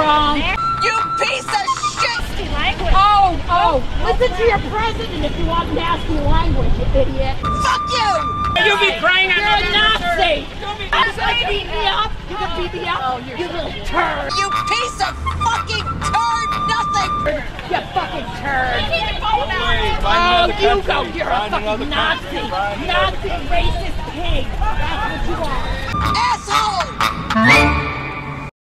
wrong. You piece of shit! Language. Oh, oh, listen to your president if you want nasty language, you idiot. Fuck you! You be crying You're a Nazi. You gonna beat me up? You gonna beat me up? Oh, you're you little turd. You piece of fucking turd nothing! You fucking turd. Find Oh, you go. You're a fucking Nazi. Nazi, racist pig.